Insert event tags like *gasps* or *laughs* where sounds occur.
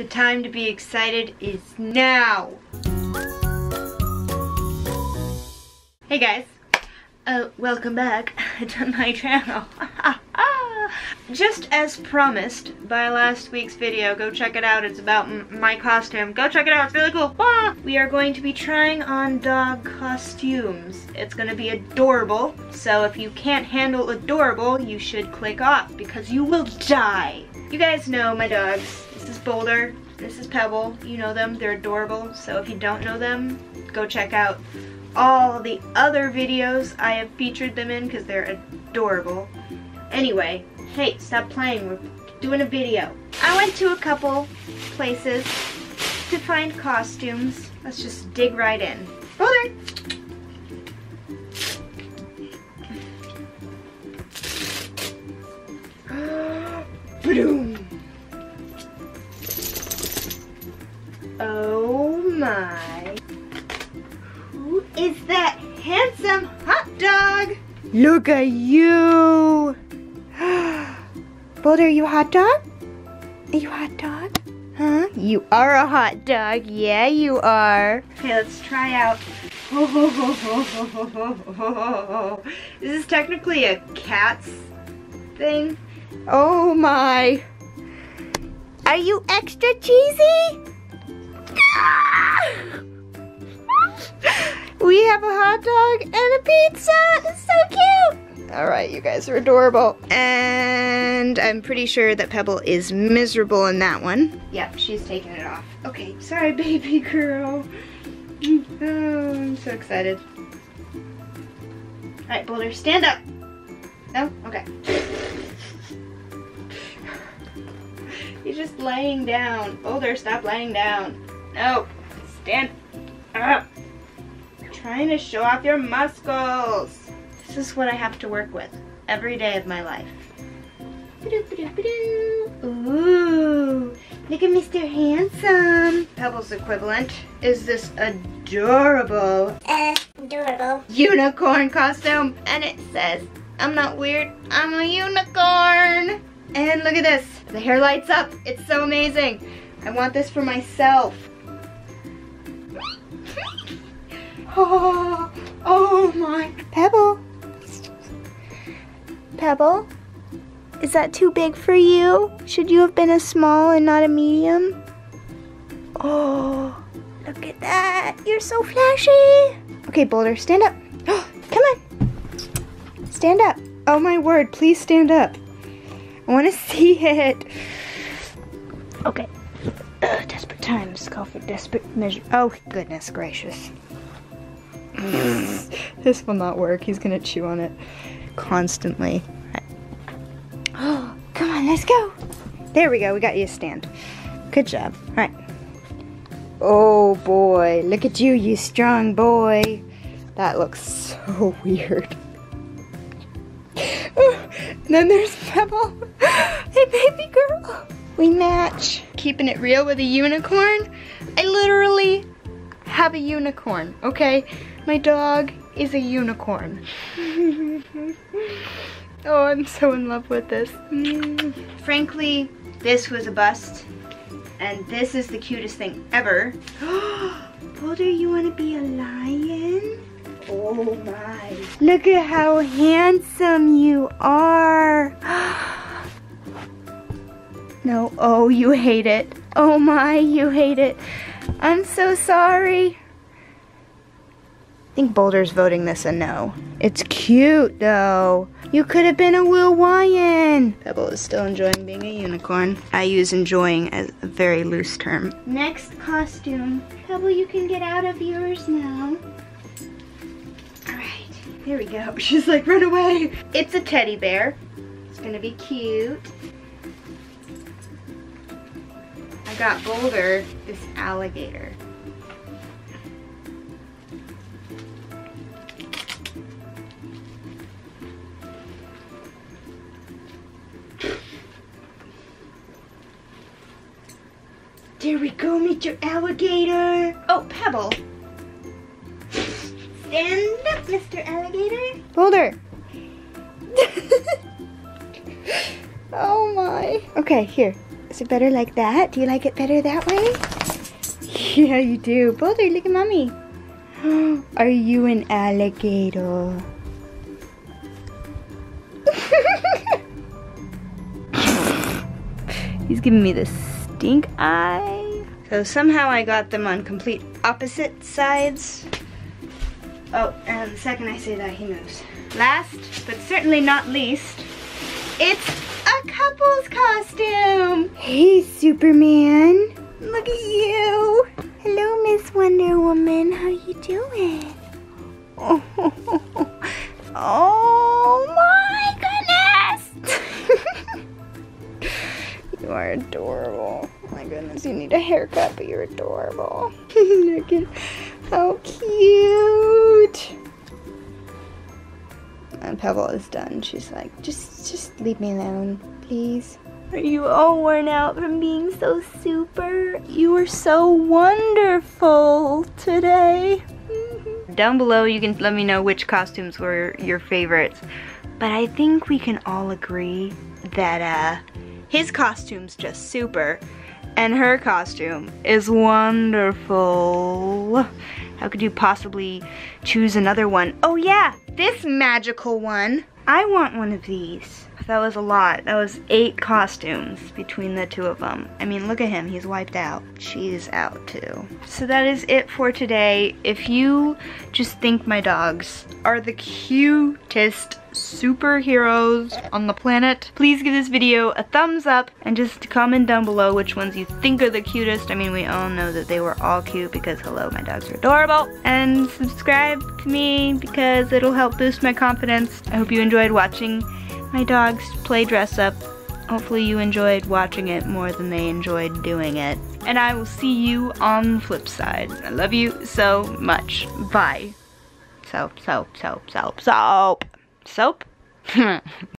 The time to be excited is now. Hey guys, uh, welcome back *laughs* to my channel. *laughs* Just as promised by last week's video, go check it out. It's about my costume. Go check it out, it's really cool. Ah! We are going to be trying on dog costumes. It's gonna be adorable, so if you can't handle adorable, you should click off because you will die. You guys know my dogs. This is Boulder, this is Pebble. You know them, they're adorable. So if you don't know them, go check out all the other videos I have featured them in because they're adorable. Anyway, hey, stop playing, we're doing a video. I went to a couple places to find costumes. Let's just dig right in. Boulder! Is that handsome hot dog? Look at you! *gasps* Boulder, are you a hot dog? Are you a hot dog? Huh? You are a hot dog. Yeah, you are. Okay, let's try out. *laughs* this is technically a cat's thing. Oh my. Are you extra cheesy? Hot dog and a pizza. It's so cute. All right, you guys are adorable. And I'm pretty sure that Pebble is miserable in that one. Yep, she's taking it off. Okay, sorry, *laughs* baby girl. Oh, I'm so excited. All right, Boulder, stand up. No? Okay. *laughs* He's just laying down. Boulder, stop laying down. No, stand up. Trying to show off your muscles. This is what I have to work with every day of my life. Ooh, look at Mr. Handsome. Pebble's equivalent is this adorable, uh, adorable unicorn costume. And it says, I'm not weird, I'm a unicorn. And look at this, the hair lights up. It's so amazing. I want this for myself. Oh, *laughs* oh my. Pebble. Pebble, is that too big for you? Should you have been a small and not a medium? Oh, look at that. You're so flashy. Okay, Boulder, stand up. *gasps* Come on. Stand up. Oh my word, please stand up. I want to *laughs* see it. Okay. Ugh, desperate times call for desperate measure. Oh, goodness gracious. *laughs* this will not work. He's gonna chew on it constantly. Oh, *gasps* come on, let's go. There we go. We got you a stand. Good job. All right. Oh boy, look at you, you strong boy. That looks so *laughs* weird. *laughs* then there's Pebble. *gasps* hey, baby girl. We match. Keeping it real with a unicorn. I literally have a unicorn, okay? My dog is a unicorn. *laughs* oh, I'm so in love with this. Mm. Frankly, this was a bust. And this is the cutest thing ever. *gasps* Boulder, you want to be a lion? Oh my. Look at how handsome you are. *gasps* no, oh, you hate it. Oh my, you hate it. I'm so sorry. I think Boulder's voting this a no. It's cute though. You could have been a Hawaiian. Pebble is still enjoying being a unicorn. I use enjoying as a very loose term. Next costume. Pebble, you can get out of yours now. All right, here we go. *laughs* She's like, run away. It's a teddy bear. It's gonna be cute. Got Boulder this alligator. There we go, meet your alligator. Oh, Pebble. Stand up, Mr. Alligator. Boulder. *laughs* oh my. Okay, here. Is it better like that? Do you like it better that way? *laughs* Yeah, you do. Boulder, look at mommy. *gasps* Are you an alligator? *laughs* He's giving me the stink eye. So somehow I got them on complete opposite sides. Oh, and the second I say that, he moves. Last, but certainly not least, it's a couple's costume. Hey, Superman. Look at you. Hello, Miss Wonder Woman. How you doing? Oh, *laughs* oh my goodness. *laughs* you are adorable. Oh my goodness, you need a haircut, but you're adorable. *laughs* Look at Pebble is done. She's like, just, just leave me alone, please. Are you all worn out from being so super? You were so wonderful today. *laughs* Down below, you can let me know which costumes were your favorites. But I think we can all agree that uh, his costume's just super and her costume is wonderful. How could you possibly choose another one? Oh yeah, this magical one. I want one of these. That was a lot. That was eight costumes between the two of them. I mean, look at him. He's wiped out. She's out too. So that is it for today. If you just think my dogs are the cutest superheroes on the planet, please give this video a thumbs up and just comment down below which ones you think are the cutest. I mean, we all know that they were all cute because hello, my dogs are adorable. And subscribe to me because it'll help boost my confidence. I hope you enjoyed watching my dogs play dress up. Hopefully you enjoyed watching it more than they enjoyed doing it. And I will see you on the flip side. I love you so much. Bye. Soap, soap, soap, soap, soap. Soap? *laughs*